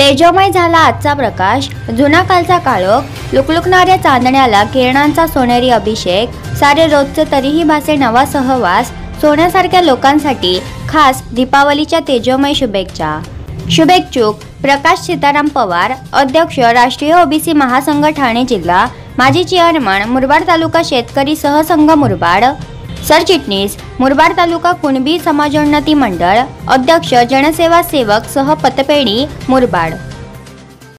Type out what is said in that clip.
तेजोमय झाला आजचा प्रकाश. जुना कालचा काळोख लुकलुकणाऱ्या चांदण्याला किरणांचा सोनेरी अभिषेक सारे रोजचे तरीही भासे नवा सहवास सोन्यासारख्या लोकांसाठी खास दीपावलीच्या तेजोमय शुभेच्छा. शुभेच्छुक प्रकाश सीताराम पवार अध्यक्ष राष्ट्रीय ओबीसी महासंघ ठाणे जिल्हा माजी चेअरमन मुरबाड तालुका शेतकरी सहसंघ मुरबाड सरचिटणीस मुरबाड तालुका कुणबी समाजोन्नती मंडळ अध्यक्ष जनसेवा सेवक सह पतपेढी मुरबाड.